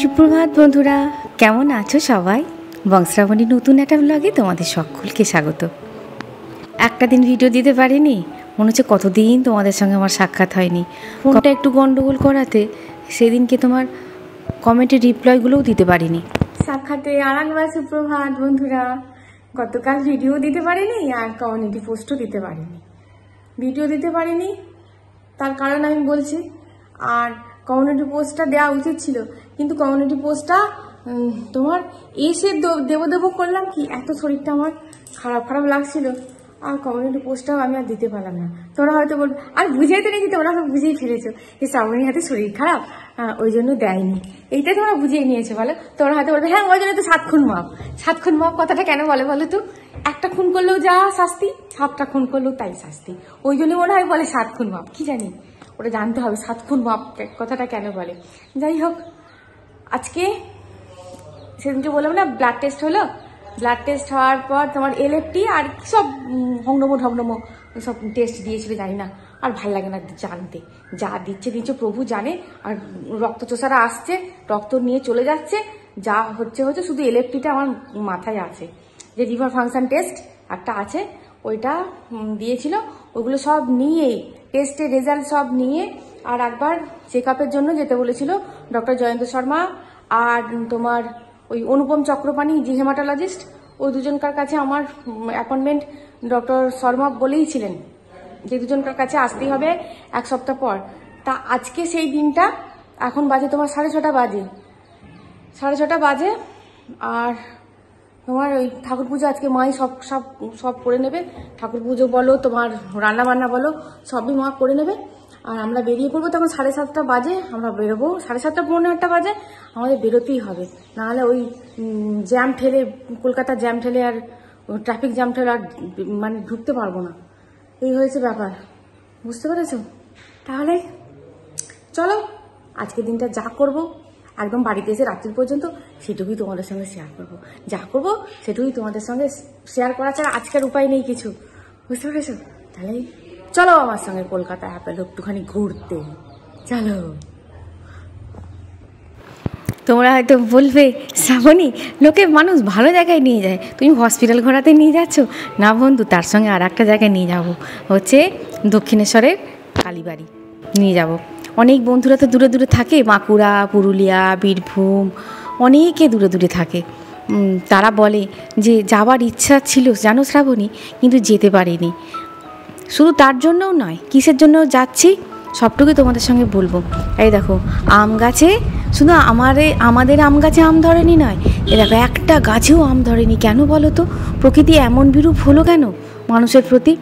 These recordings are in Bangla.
সুপ্রভাত বন্ধুরা, কেমন আছো সবাই? বংশ্রাবণী নতুন একটা ব্লগে তোমাদের সকলকে স্বাগত। একটা দিন ভিডিও দিতে পারিনি, মনে হচ্ছে কতদিন তোমাদের সঙ্গে আমার সাক্ষাৎ হয়নি। ফোনটা একটু গন্ডগোল করাতে সেদিনকে তোমার কমেন্টের রিপ্লাইগুলোও দিতে পারিনি। সাক্ষাতে আর একবার সুপ্রভাত বন্ধুরা, গতকাল ভিডিও দিতে পারিনি আর কমিউনিটি পোস্টও দিতে পারিনি। ভিডিও দিতে পারিনি তার কারণ আমি বলছি। আর কমিউনিটি পোস্টটা দেওয়া উচিত ছিল। কিন্তু কমিউনিটি পোস্টটা তোমার এসে দেবো দেবো করলাম কি? এত শরীরটা আমার খারাপ খারাপ লাগছিল। আর কমিউনিটি পোস্টটাও আমি আর দিতে পারলাম না। তোরা হয়তো বল আর বুঝেই তো নাকি তোমরা সব বুঝেই ফেলেছো যে শ্রাবণীর হাতে শরীর খারাপ ওই জন্য দেয়নি। এইটা তোমরা বুঝিয়ে নিয়েছো, বলো? তোমরা হয়তো বলবে হ্যাঁ ওই জন্য তো সাত খুন মাপ। সাত খুন মাপ কথাটা কেন বলে বলো তো? একটা খুন করলেও যা শাস্তি, সাতটা খুন করলেও তাই শাস্তি। ওই জন্য মনে হয় বলে সাত খুন মাপ, কি জানি? ওটা জানতে হবে সাত খুন মাপ কথাটা কেন বলে। যাই হোক, আজকে সেদিনকে বললাম না ব্লাড টেস্ট হলো ব্লাড টেস্ট হওয়ার পর তোমার এলএফটি আর সব হংনমো ঢংনমো সব টেস্ট দিয়েছিল, জানি না। আর ভালো লাগে না জানতে। যা দিচ্ছে দিচ্ছে, প্রভু জানে। আর রক্ত রক্তচোষারা আসছে, রক্ত নিয়ে চলে যাচ্ছে। যা হচ্ছে হচ্ছে, শুধু এলএফটিটা আমার মাথায় আছে। যে লিভার ফাংশন টেস্ট একটা আছে, ওইটা দিয়েছিল। ওগুলো সব নিয়ে টেস্টের রেজাল্ট সব নিয়ে, আর একবার চেক জন্য যেতে বলেছিল ডক্টর জয়ন্ত শর্মা। আর তোমার ওই অনুপম চক্রপাণি, যে হেমাটোলজিস্ট ওই দুজনকার কাছে আমার অ্যাপয়েন্টমেন্ট ডক্টর শর্মা বলেই ছিলেন যে দুজনকার কাছে আসতেই হবে এক সপ্তাহ পর। তা আজকে সেই দিনটা, এখন বাজে তোমার সাড়ে ছটা বাজে। সাড়ে ছটা বাজে, আর তোমার ওই ঠাকুর পুজো আজকে মাই সব সব সব করে নেবে। ঠাকুর পুজো বলো, তোমার রান্না বান্না বলো, সবই মা করে নেবে। আর আমরা বেরিয়ে পড়ব তখন সাড়ে সাতটা বাজে, আমরা বেরোবো। সাড়ে সাতটা, পৌনে আটটা বাজে, আমাদের বেরোতেই হবে। নাহলে ওই জ্যাম ঠেলে কলকাতা জ্যাম ঠেলে আর ট্রাফিক জ্যাম ঠেলে আর মানে ঢুকতে পারব না। এই হয়েছে ব্যাপার। বুঝতে পেরেছ? তাহলে চলো, আজকের দিনটা যা করব, একদম বাড়িতে এসে রাত্রি পর্যন্ত সেটুকুই তোমাদের সঙ্গে শেয়ার করব। যা করব, সেটুকুই তোমাদের সঙ্গে শেয়ার করা ছাড়া আজকের উপায় নেই কিছু। বুঝতে পেরেছ? তাহলে চলো আমার সঙ্গে কলকাতা অ্যাপেল একটুখানি ঘুরতে। চলো। তোমরা হয়তো বলবে, শ্রাবণী, লোকে মানুষ ভালো জায়গায় নিয়ে যায়। তুমি হসপিটাল ঘোরাতে নিয়ে যাচ্ছ? না বন্ধু, তার সঙ্গে আর একটা জায়গায় নিয়ে যাব। হচ্ছে দক্ষিণেশ্বরের কালীবাড়ি। নিয়ে যাব। অনেক বন্ধুরা তো দূরে দূরে থাকে, বাঁকুড়া, পুরুলিয়া, বীরভূম, অনেকে দূরে দূরে থাকে। তারা বলে যে, যাওয়ার ইচ্ছা ছিল, জানো শ্রাবণী? কিন্তু যেতে পারিনি। শুধু তার জন্যও নয়, কিসের জন্য যাচ্ছি, সবটুকুই তোমাদের সঙ্গে বলব। এই দেখো, আম গাছে, শুধু আমারে, আমাদের আম গাছে আম ধরেনি নয় এ দেখো, একটা গাছেও আম ধরেনি কেন বলো তো? প্রকৃতি এমন বিরূপ হলো কেন? মানুষের প্রতি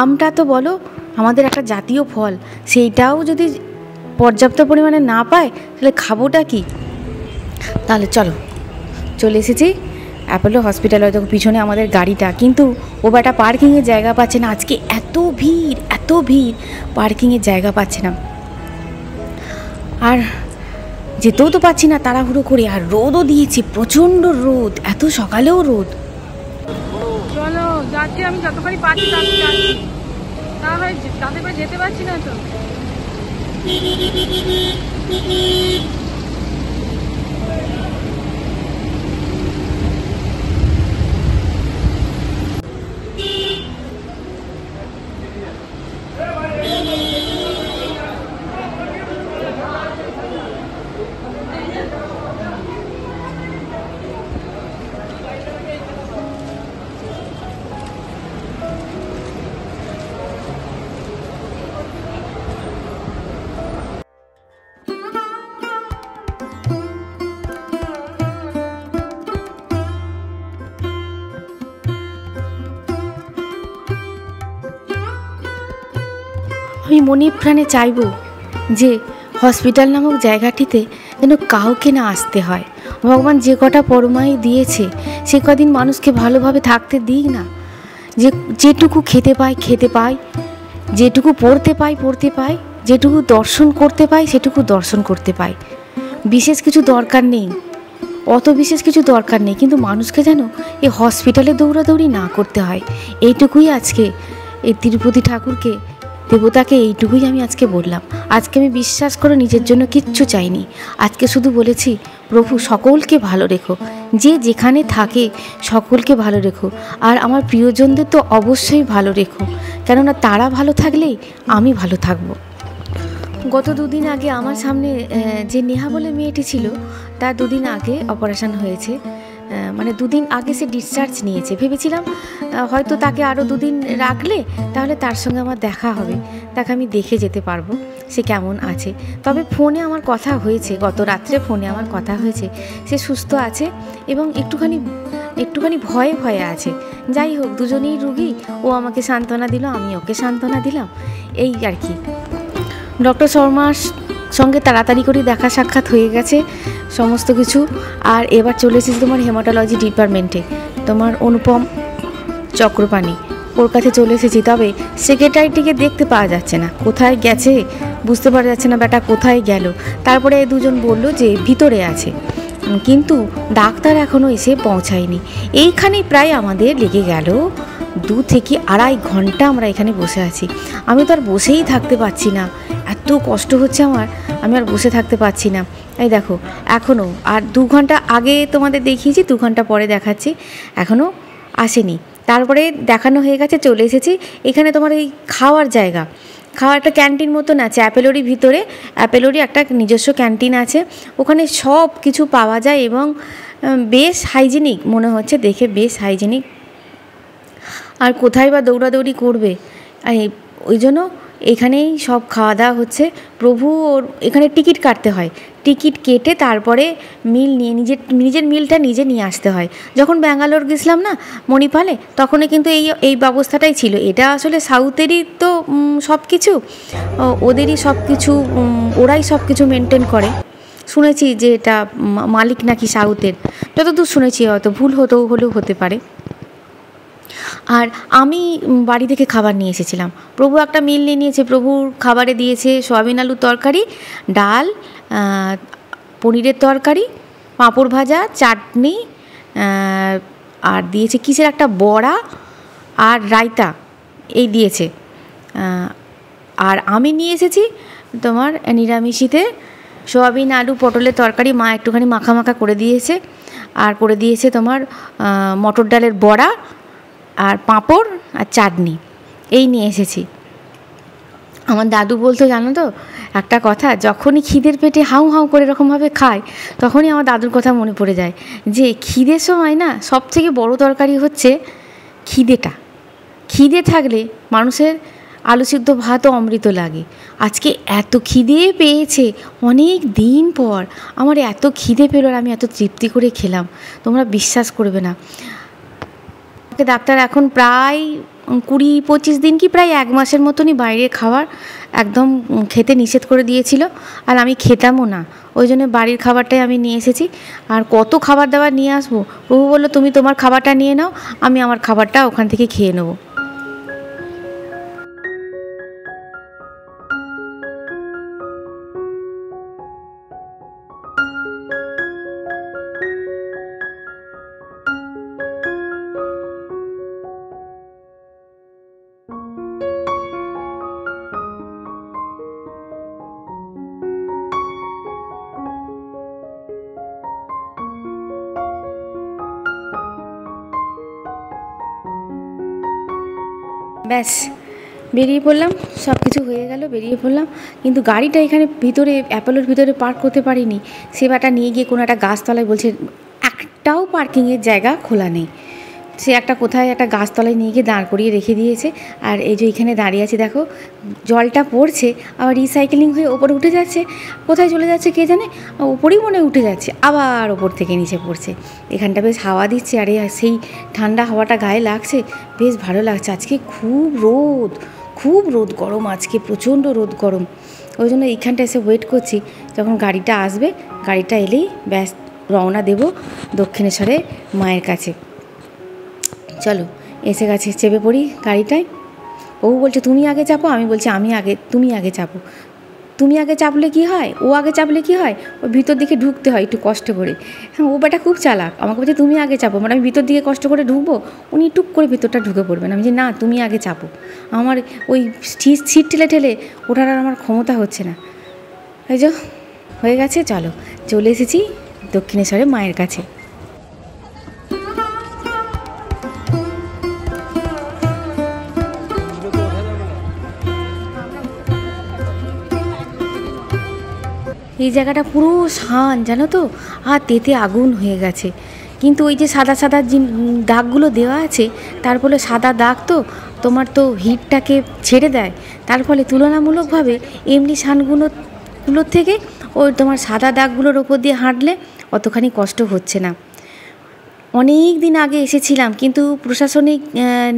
আমটা তো বলো, আমাদের একটা জাতীয় ফল, সেইটাও যদি পর্যাপ্ত পরিমাণে না পায়, তাহলে খাবোটা কি? তাহলে চলো, চলে এসেছি। অ্যাপোলো হসপিটাল হয়তো পিছনে আমাদের গাড়িটা। কিন্তু ও বেটা পার্কিংয়ের জায়গা পাচ্ছে না। আজকে এত ভিড় এত ভিড় পার্কিংয়ের জায়গা পাচ্ছে না। আর যেতেও তো পাচ্ছি না তাড়াহুড়ো করে। আর রোদও দিয়েছে, প্রচণ্ড রোদ, এত সকালেও রোদ। চলো আমি যতখানি পাচ্ছি তাতে যেতে পারছি না তো। আমি মনে প্রাণে চাইব যে হসপিটাল নামক জায়গাটিতে যেন কাউকে না আসতে হয়। ভগবান যে কটা পরমাই দিয়েছে, সে কদিন মানুষকে ভালোভাবে থাকতে দিই না। যে যেটুকু খেতে পায় খেতে পায়। যেটুকু পড়তে পায় পড়তে পায়। যেটুকু দর্শন করতে পায়, সেটুকু দর্শন করতে পায়। বিশেষ কিছু দরকার নেই। অত বিশেষ কিছু দরকার নেই। কিন্তু মানুষকে যেন এই হসপিটালে দৌড়াদৌড়ি না করতে হয়। এইটুকুই আজকে এই তিরুপতি ঠাকুরকে দেবতাকে এইটুকুই আমি আজকে বললাম। আজকে আমি বিশ্বাস করে নিজের জন্য কিচ্ছু চাইনি। আজকে শুধু বলেছি, প্রভু, সকলকে ভালো রেখো। যে যেখানে থাকে, সকলকে ভালো রেখো। আর আমার প্রিয়জনদের তো অবশ্যই ভালো রেখো। কেননা তারা ভালো থাকলেই আমি ভালো থাকব। গত দুদিন আগে আমার সামনে যে নেহা বলে মেয়েটি ছিল, তার দুদিন আগে অপারেশন হয়েছে। মানে দুদিন আগে সে ডিসচার্জ নিয়েছে। ভেবেছিলাম হয়তো তাকে আরও দুদিন রাখলে তাহলে তার সঙ্গে আমার দেখা হবে। তাকে আমি দেখে যেতে পারব, সে কেমন আছে। তবে ফোনে আমার কথা হয়েছে, গত রাত্রে ফোনে আমার কথা হয়েছে। সে সুস্থ আছে এবং একটুখানি একটুখানি ভয়ে ভয়ে আছে। যাই হোক, দুজনেই রুগী, ও আমাকে সান্ত্বনা দিল, আমি ওকে সান্ত্বনা দিলাম। এই আর কি। ডক্টর শর্মার সঙ্গে তাড়াতাড়ি করে দেখা সাক্ষাৎ হয়ে গেছে সমস্ত কিছু। আর এবার চলে এসেছি তোমার হেমাটোলজি ডিপার্টমেন্টে তোমার অনুপম চক্রপাণি। ওর কাছে চলে এসেছি, তবে সেক্রেটারিটিকে দেখতে পাওয়া যাচ্ছে না। কোথায় গেছে? বুঝতে পারা যাচ্ছে না বেটা কোথায় গেল। তারপরে দুজন বলল যে ভিতরে আছে। কিন্তু ডাক্তার এখনও এসে পৌঁছায়নি। এইখানেই প্রায় আমাদের লেগে গেল দু থেকে আড়াই ঘণ্টা আমরা এখানে বসে আছি। আমি তো আর বসেই থাকতে পারছি না। এত কষ্ট হচ্ছে আমার, আমি আর বসে থাকতে পারছি না। এই দেখো এখনও আর দু ঘণ্টা আগে তোমাদের দেখিয়েছি, দু ঘণ্টা পরে দেখাচ্ছি এখনও আসেনি। তারপরে দেখানো হয়ে গেছে, চলে এসেছি। এখানে তোমার এই খাওয়ার জায়গা। খাওয়ার একটা ক্যান্টিন মতন আছে, অ্যাপেলোরি ভিতরে। অ্যাপেলোরি একটা নিজস্ব ক্যান্টিন আছে। ওখানে সব কিছু পাওয়া যায় এবং বেশ হাইজিনিক মনে হচ্ছে, দেখে বেশ হাইজিনিক। আর কোথায় বা দৌড়াদৌড়ি করবে? ওই জন্য এখানেই সব খাওয়া দাওয়া হচ্ছে। প্রভু ওর এখানে টিকিট কাটতে হয়। টিকিট কেটে তারপরে মিল নিয়ে নিজের নিজের মিলটা নিজে নিয়ে আসতে হয়। যখন ব্যাঙ্গালোর গেছিলাম না মণিপালে, তখনই কিন্তু এই এই ব্যবস্থাটাই ছিল। এটা আসলে সাউথেরই তো সব কিছু ওদেরই সব কিছু ওরাই সব কিছু মেনটেন করে। শুনেছি যে এটা মালিক নাকি সাউথের। যতদূর শুনেছি হয়তো ভুল হতেও হলেও হতে পারে। আর আমি বাড়ি থেকে খাবার নিয়ে এসেছিলাম। প্রভু একটা মিল নিয়ে নিয়েছে, প্রভুর খাবারে দিয়েছে সয়াবিন আলুর তরকারি, ডাল পনিরের তরকারি, পাঁপড় ভাজা, চাটনি আর দিয়েছে কিসের একটা বড়া আর রায়তা, এই দিয়েছে। আর আমি নিয়ে এসেছি তোমার নিরামিষিতে সোয়াবিন আলু পটলের তরকারি, মা একটুখানি মাখা মাখা করে দিয়েছে। আর করে দিয়েছে তোমার মটর ডালের বড়া পাঁপড় আর চাটনি। এই নিয়ে এসেছি। আমার দাদু বলতো, জানো তো, একটা কথা, যখনই খিদের পেটে হাউ হাউ করে এরকমভাবে খায়, তখনই আমার দাদুর কথা মনে পড়ে যায় যে, খিদের সময় না সব থেকে বড় তরকারি হচ্ছে খিদেটা। খিদে থাকলে মানুষের আলু সিদ্ধ ভাতও অমৃত লাগে। আজকে এত খিদে পেয়েছে, অনেক দিন পর। আমার এত খিদে পেল আর আমি এত তৃপ্তি করে খেলাম। তোমরা বিশ্বাস করবে না। আমাকে ডাক্তার এখন প্রায় কুড়ি, পঁচিশ দিন কি প্রায় এক মাসের মতনই বাইরে খাওয়ার একদম খেতে নিষেধ করে দিয়েছিল। আর আমি খেতামও না। ওই জন্য বাড়ির খাবারটাই আমি নিয়ে এসেছি। আর কত খাবার দাবার নিয়ে আসব? প্রভু বলল, তুমি তোমার খাবারটা নিয়ে নাও, আমি আমার খাবারটা ওখান থেকে খেয়ে নেব। ব্যাস, বেরিয়ে পড়লাম সব কিছু হয়ে গেল, বেরিয়ে পড়লাম। কিন্তু গাড়িটা এখানে ভিতরে, অ্যাপেলোর ভিতরে পার্ক করতে পারিনি। সেবাটা নিয়ে গিয়ে কোনো একটা গাছতলায় বলছে, একটাও পার্কিংয়ের জায়গা খোলা নেই। সে একটা কোথায় একটা গাছতলায় নিয়ে গিয়ে দাঁড় করিয়ে রেখে দিয়েছে। আর এই যে এখানে দাঁড়িয়ে আছি, দেখো, জলটা পড়ছে, আবার রিসাইকেলিং হয়ে ওপরে উঠে যাচ্ছে। কোথায় চলে যাচ্ছে কে জানে? ওপরেই মনে উঠে যাচ্ছে, আবার ওপর থেকে নিচে পড়ছে। এখানটা বেশ হাওয়া দিচ্ছে, আর সেই ঠান্ডা হাওয়াটা গায়ে লাগছে, বেশ ভালো লাগছে। আজকে খুব রোদ খুব রোদ গরম, আজকে প্রচণ্ড রোদ গরম। ওই জন্য এইখানটা এসে ওয়েট করছি, যখন গাড়িটা আসবে, গাড়িটা এলেই ব্যাস, রওনা দেব দক্ষিণেশ্বরে মায়ের কাছে। চলো, এসে গেছে, চেপে পড়ি গাড়িটায়। ও বলছে, তুমি আগে চাপো? আমি বলছি, আমি আগে, তুমি আগে চাপো। তুমি আগে চাপলে কি হয়? ও আগে চাপলে কি হয়? ও ভিতর দিকে ঢুকতে হয় একটু কষ্ট করে। হ্যাঁ ও বেটা খুব চালাক। আমাকে বলছে, তুমি আগে চাপো। মানে আমি ভিতর দিকে কষ্ট করে ঢুকবো? উনি টুক করে ভিতরটা ঢুকে পড়বেন। আমি যে না, তুমি আগে চাপো। আমার ওই সিট ঠেলে ঠেলে ওঠার আর আমার ক্ষমতা হচ্ছে না। এই যে, হয়ে গেছে, চলো, চলে এসেছি দক্ষিণেশ্বরে মায়ের কাছে। এই জায়গাটা পুরো শান, জানো তো? আর তেতে আগুন হয়ে গেছে। কিন্তু ওই যে সাদা সাদা দাগগুলো দেওয়া আছে, তার ফলে সাদা দাগ তো তোমার তো হিটটাকে ছেড়ে দেয়। তার ফলে তুলনামূলকভাবে এমনি শানগুলো, গুলোর থেকে ওই তোমার সাদা দাগগুলোর ওপর দিয়ে হাঁটলে অতখানি কষ্ট হচ্ছে না। অনেক দিন আগে এসেছিলাম, কিন্তু প্রশাসনিক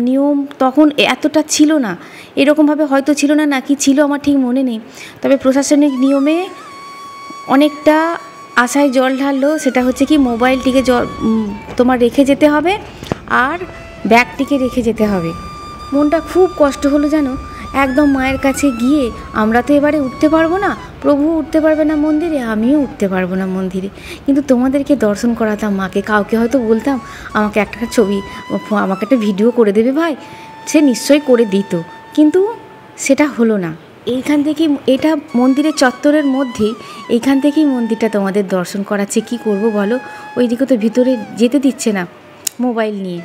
নিয়ম তখন এতটা ছিল না। এরকমভাবে হয়তো ছিল না নাকি ছিল আমার ঠিক মনে নেই। তবে প্রশাসনিক নিয়মে অনেকটা আশায় জল ঢাললো, সেটা হচ্ছে কি মোবাইলটিকে জল তোমার রেখে যেতে হবে আর ব্যাগটিকে রেখে যেতে হবে। মনটা খুব কষ্ট হলো জানো? একদম মায়ের কাছে গিয়ে আমরা তো এবারে উঠতে পারব না, প্রভু উঠতে পারবে না মন্দিরে, আমিও উঠতে পারব না মন্দিরে। কিন্তু তোমাদেরকে দর্শন করাতাম, মাকে কাউকে হয়তো বলতাম, আমাকে একটা ছবি, আমাকে একটা ভিডিও করে দেবে ভাই। সে নিশ্চয়ই করে দিত, কিন্তু সেটা হলো না। এইখান থেকেই এটা মন্দিরের চত্বরের মধ্যেই এইখান থেকেই মন্দিরটা তোমাদের দর্শন করাচ্ছে। কি করব বলো? ওইদিকে তো ভিতরে যেতে দিচ্ছে না মোবাইল নিয়ে।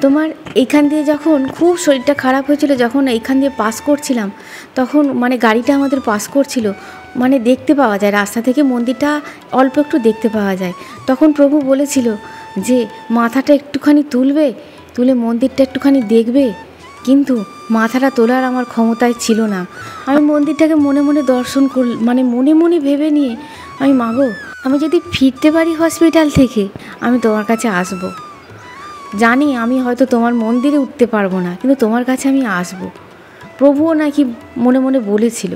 তোমার এইখান দিয়ে যখন খুব শরীরটা খারাপ হয়েছিল, যখন এইখান দিয়ে পাস করছিলাম, তখন মানে গাড়িটা আমাদের পাস করছিল মানে দেখতে পাওয়া যায়, রাস্তা থেকে মন্দিরটা অল্প একটু দেখতে পাওয়া যায়। তখন প্রভু বলেছিল যে, মাথাটা একটুখানি তুলবে, তুলে মন্দিরটা একটুখানি দেখবে কিন্তু মাথাটা তোলার আমার ক্ষমতায় ছিল না। আমি মন্দিরটাকে মনে মনে দর্শন কর মানে মনে মনে ভেবে নিয়ে, আমি মাগো আমি যদি ফিরতে পারি হসপিটাল থেকে, আমি তোমার কাছে আসব। জানি আমি হয়তো তোমার মন্দিরে উঠতে পারব না, কিন্তু তোমার কাছে আমি আসব। প্রভুও নাকি মনে মনে বলেছিল।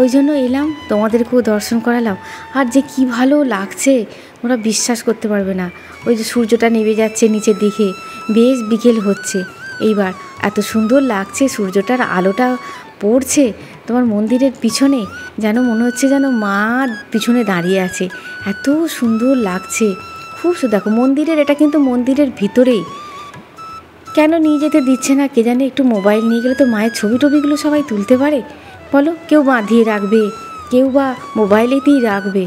ওই জন্য এলাম, তোমাদেরকেও দর্শন করালাম। আর যে কি ভালো লাগছে তোমরা বিশ্বাস করতে পারবে না। ওই যে সূর্যটা নেমে যাচ্ছে নিচের দিকে, বেশ বিকেল হচ্ছে। এইবার এত সুন্দর লাগছে, সূর্যটার আলোটা পড়ছে, তোমার মন্দিরের পিছনে যেন মনে হচ্ছে যেন মা পিছনে দাঁড়িয়ে আছে। এত সুন্দর লাগছে। খুব দেখো মন্দিরের, এটা কিন্তু মন্দিরের ভিতরেই। কেন নিয়ে যেতে দিচ্ছে না? কে জানে একটু মোবাইল নিয়ে গেলে তো মায়ের ছবি টবিগুলো সবাই তুলতে পারে। বলো, কেউ বাঁধিয়ে রাখবে, কেউ বা মোবাইলেতেই রাখবে।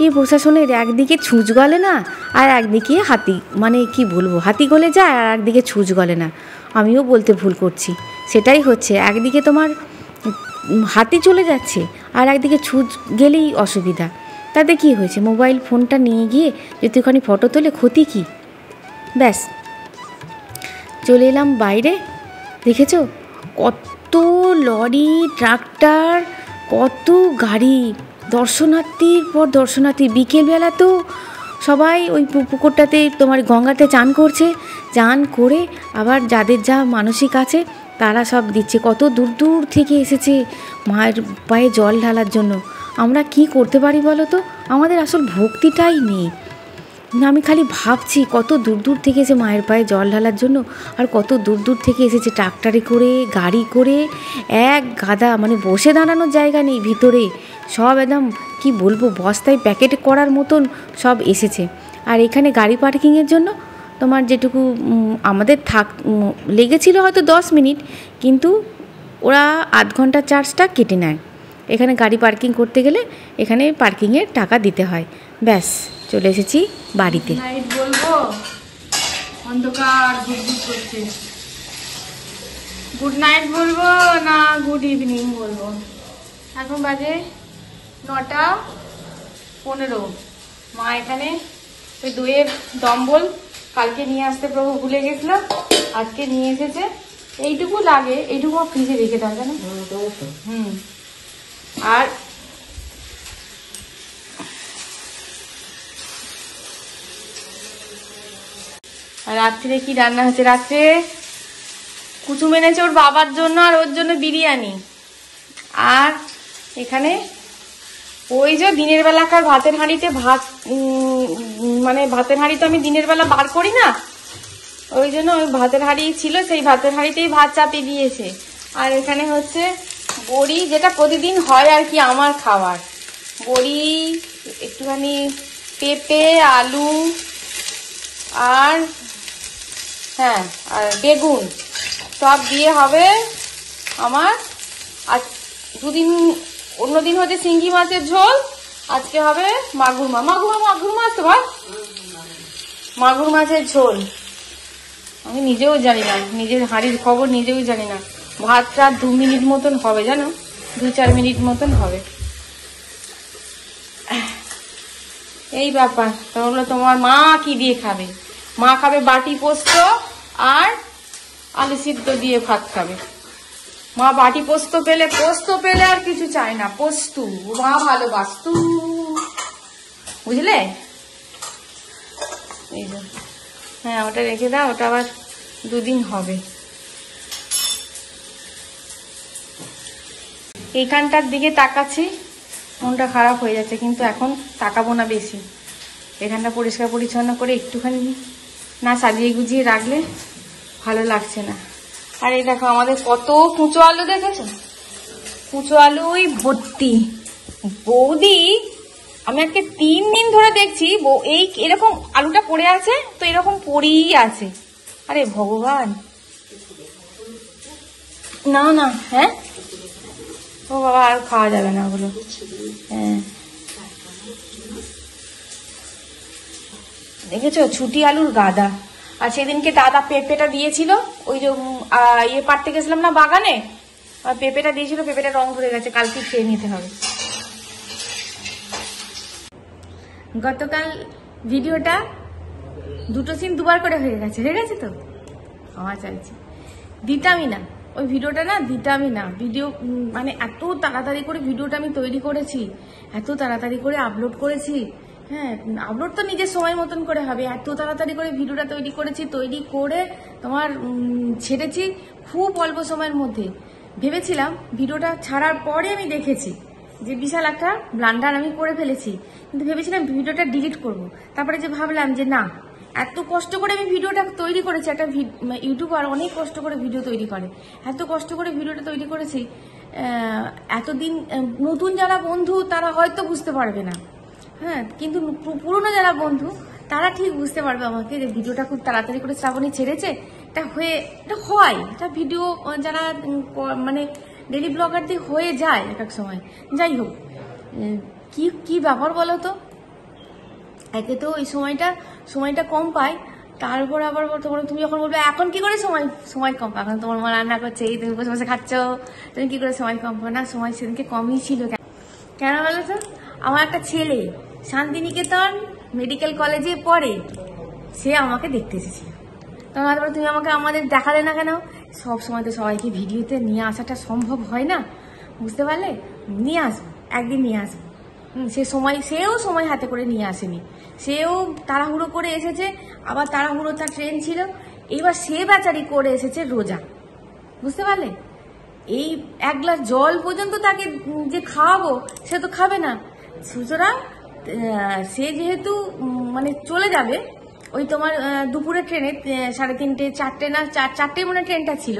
এই প্রশাসনের একদিকে ছুঁচ গলে না আর একদিকে হাতি মানে কি বলব, হাতি গলে যায় আর একদিকে ছুঁচ গলে না। আমিও বলতে ভুল করছি। সেটাই হচ্ছে, একদিকে তোমার হাতি চলে যাচ্ছে আর একদিকে ছুঁচ গেলেই অসুবিধা। তাতে কি হয়েছে, মোবাইল ফোনটা নিয়ে গিয়ে যদি ওখানে ফটো তোলে ক্ষতি কি? ব্যাস। চলে এলাম বাইরে, দেখেছ? কত লরি, ট্রাক্টর, কত গাড়ি। দর্শনার্থীর পর দর্শনার্থী, বিকেলবেলা তো সবাই ওই পুকুরটাতে তোমার গঙ্গাতে চান করছে। চান করে আবার যাদের যা মানসিক আছে, তারা সব দিচ্ছে। কত দূর দূর থেকে এসেছে মায়ের পায়ে জল ঢালার জন্য। আমরা কি করতে পারি বলো তো? আমাদের আসল ভক্তিটাই নেই। না, আমি খালি ভাবছি কত দূর দূর থেকে এসে মায়ের পায়ে জল ঢালার জন্য আর কত দূর দূর থেকে এসেছে ট্রাক্টরে করে, গাড়ি করে, এক গাদা মানে বসে দাঁড়ানোর জায়গা নেই ভিতরে। সব একদম, কি বলব, বস্তায় প্যাকেট করার মতন সব এসেছে। আর এখানে গাড়ি পার্কিংয়ের জন্য তোমার যেটুকু আমাদের থাক লেগেছিল হয়তো দশ মিনিট, কিন্তু ওরা আধ ঘণ্টার চার্জটা কেটে নেয়। এখানে গাড়ি পার্কিং করতে গেলে এখানে পার্কিংয়ের টাকা দিতে হয়। ব্যাস চলে এসেছি বাড়িতে। নাইট বলব? অন্ধকার করছে। গুড নাইট বলব না গুড ইভিনিং বলব? এখন বাজে নটা পনেরো। মা এখানে ওই দইয়ের দম্বল কালকে নিয়ে আসতে প্রভু ভুলে গেছিলাম আজকে নিয়ে এসেছে। এইটুকু লাগে এইটুকু ফ্রিজে রেখে দাও জানো? হুম। আর রাত্রে কি রান্না হচ্ছে রাত্রে কুচুম এনেছে ওর বাবার জন্য আর ওর জন্য বিরিয়ানি। আর এখানে ওই যে দিনের বেলাকার ভাতের হাঁড়িতে ভাত মানে ভাতের হাঁড়ি তো আমি দিনের বেলা বার করি না। ওই জন্য ওই ভাতের হাঁড়ি ছিল, সেই ভাতের হাঁড়িতেই ভাত চাপিয়ে দিয়েছে। আর এখানে হচ্ছে বড়ি যেটা প্রতিদিন হয় আর কি আমার খাবার বড়ি, একটুখানি পেঁপে, আলু, আর হ্যাঁ আর বেগুন। সব দিয়ে হবে আমার আজ দুদিন, অন্যদিন হচ্ছে শিঙ্গি মাছের ঝোল, আজকে হবে মাগুর মাছ। মাগুর মাগুর মাছ তো ভাই? মাগুর মাছের ঝোল। আমি নিজেও জানি না, নিজের হাড়ির খবর নিজেও জানি না। ভাতটা দু মিনিট মতন হবে, জানো? দু চার মিনিট মতন হবে। এই ব্যাপার, তাহলে তোমার মা কি দিয়ে খাবে? মা খাবে বাটি পোস্ত আর আলু সিদ্ধ দিয়ে ভাত খাবে। মা বাটি পোস্ত পেলে পোস্ত পেলে আর কিছু চায় না। পোস্তু মা ভালোবাসতু। বুঝলে? এই হ্যাঁ ওটা রেখে দাও, ওটা আবার দুদিন হবে। এইখানটার দিকে তাকাচ্ছি, মনটা খারাপ হয়ে যাচ্ছে, কিন্তু এখন তাকাবো না বেশি। এখানটা পরিষ্কার পরিচ্ছন্ন করে একটুখানি না সাজিয়ে গুজিয়ে রাখলে ভালো লাগছে না। আর এই দেখো, আমাদের কত কুঁচো আলু দেখেছ? কুচো আলুই ভর্তি। বৌদি, আমি আজকে তিন দিন ধরে দেখছি এই এরকম আলুটা পড়ে আছে, তো এরকম পড়েই আছে। আরে ভগবান। না না হ্যাঁ? ও বাবা, আর খাওয়া যাবে না ওগুলো। হ্যাঁ। দেখেছ? ছুটি আলুর গাদা। আর সেদিনকে দাদা পেঁপেটা দিয়েছিল, ওই যে ইয়ে পাড়তে গেছিলাম না বাগানে? আর পেঁপেটা দিয়েছিল, পেঁপেটা রং ধরে গেছে, কালকে খেয়ে নিতে হবে। গতকাল ভিডিওটা দুটো সিন দুবার করে হয়ে গেছে হয়ে গেছে তো? আমার চাইছে দিতামই না। ওই ভিডিওটা না দিতামই না। ভিডিও মানে এত তাড়াতাড়ি করে ভিডিওটা আমি তৈরি করেছি, এত তাড়াতাড়ি করে আপলোড করেছি হ্যাঁ আপলোড তো নিজের সময় মতন করে হবে, এত তাড়াতাড়ি করে ভিডিওটা তৈরি করেছি, তৈরি করে তোমার ছেড়েছি খুব অল্প সময়ের মধ্যে। ভেবেছিলাম ভিডিওটা ছাড়ার পরে আমি দেখেছি যে বিশাল একটা ব্লান্ডার আমি করে ফেলেছি, কিন্তু ভেবেছিলাম ভিডিওটা ডিলিট করব। তারপরে যে ভাবলাম যে না এত কষ্ট করে আমি ভিডিওটা তৈরি করেছি, একটা ইউটিউবার অনেক কষ্ট করে ভিডিও তৈরি করে। এত কষ্ট করে ভিডিওটা তৈরি করেছি এতদিন নতুন যারা বন্ধু তারা হয়তো বুঝতে পারবে না। হ্যাঁ কিন্তু পুরনো যারা বন্ধু তারা ঠিক বুঝতে পারবে আমাকে যে ভিডিওটা খুব তাড়াতাড়ি করে শ্রাবণী ছেড়েছে। এটা হয়ে, এটা হয়, এটা ভিডিও যারা মানে ডেলি ব্লগার দিয়ে হয়ে যায় এক এক সময়। যাই হোক কি কি ব্যাপার বলো তো? একে তো ওই সময়টা সময়টা কম পাই তারপর আবার তোমার তুমি যখন বলবে, এখন কি করে সময় সময় কম পাও এখন তোমার মা রান্না করছে, এই তুমি বসে বসে খাচ্ছ। তুমি কি করে সময় কম পাও না, সময় সেদিনকে কমই ছিল কেন? বলো তো? আমার একটা ছেলে, শান্তিনিকেতন মেডিকেল কলেজে পড়ে। সে আমাকে দেখতে এসেছিল। হয়তো তুমি আমাকে আমাদের দেখালে না কেন? সব সময় তো সবাইকে ভিডিওতে নিয়ে আসাটা সম্ভব হয় না। বুঝতে পারলে? নিয়ে আসব, একদিন নিয়ে আসব। সে সময়, সেও সময় হাতে করে নিয়ে আসেনি। সেও তাড়াহুড়ো করে এসেছে, আবার তাড়াহুড়ো তার ট্রেন ছিল। এবার সে বেচারি করে এসেছে রোজা। বুঝতে পারলে? এই এক গ্লাস জল পর্যন্ত তাকে যে খাওয়াবো, সে তো খাবে না। সুতরাং সে যেহেতু মানে চলে যাবে, ওই তোমার দুপুরের ট্রেনে সাড়ে তিনটে, চারটে না চার চারটে মনে ট্রেনটা ছিল।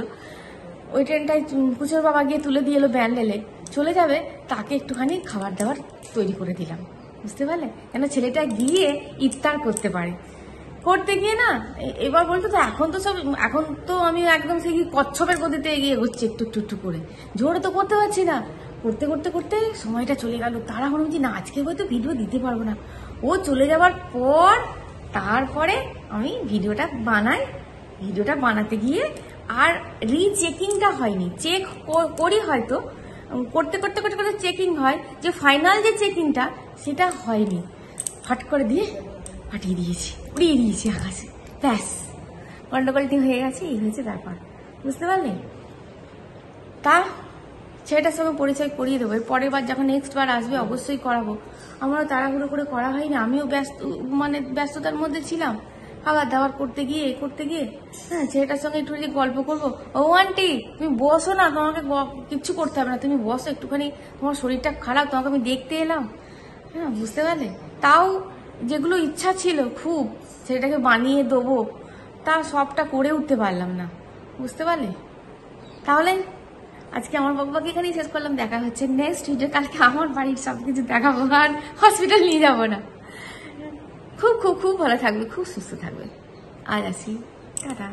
ওই ট্রেনটায় কুচোর বাবা গিয়ে তুলে দিয়ে এলো ব্যান্ডেলে। চলে যাবে, তাকে একটুখানি খাবার দাবার তৈরি করে দিলাম। বুঝতে পারলে? কেন ছেলেটা গিয়ে ইফতার করতে পারে। করতে গিয়ে না এবার বলতো তো, এখন তো সব, এখন তো আমি একদম সেই কচ্ছপের গতিতে এগিয়ে হচ্ছে একটু একটু একটু করে। জোরে তো করতে পারছি না। করতে করতে করতে সময়টা চলে গেল। তাড়াহুড়ো যে না, আজকে হয়তো ভিডিও দিতে পারব না। ও চলে যাওয়ার পর, তারপরে আমি ভিডিওটা বানাই। ভিডিওটা বানাতে গিয়ে আর রিচেকিংটা হয়নি। চেক করি হয়তো করতে করতে করতে করতে চেকিং হয় যে ফাইনাল যে চেকিংটা সেটা হয়নি। ফাট করে দিয়ে ফাটিয়ে দিয়েছি, উড়িয়ে দিয়েছি আকাশে। ব্যাস, গন্ডগোলটি হয়ে গেছে, এই হয়েছে ব্যাপার। বুঝতে পারলে? তা ছেলেটার সঙ্গে পরিচয় করিয়ে দেবো। পরের বার যখন নেক্সট বার আসবে, অবশ্যই করাবো। আমারও তাড়াহুড়ো করে করা হয়নি। আমিও ব্যস্ত মানে ব্যস্ততার মধ্যে ছিলাম। খাবার দাবার করতে গিয়ে, এ করতে গিয়ে হ্যাঁ ছেলেটার সঙ্গে একটু গল্প করব। ও আন্টি তুমি বসো না, তোমাকে কিচ্ছু করতে হবে না, তুমি বসো একটুখানি, তোমার শরীরটা খারাপ, তোমাকে আমি দেখতে এলাম। হ্যাঁ বুঝতে পারলে? তাও যেগুলো ইচ্ছা ছিল, খুব, ছেলেটাকে বানিয়ে দেবো, তা সবটা করে উঠতে পারলাম না। বুঝতে পারলে? তাহলে আজকে আমার বাবাকে এখানেই শেষ করলাম, দেখা হচ্ছে নেক্সট ভিডিও কালকে আমার বাড়ির সব কিছু দেখাবো, আর হসপিটাল নিয়ে যাব না। খুব খুব খুব ভালো থাকবে খুব সুস্থ থাকবে আজ আসি টাটা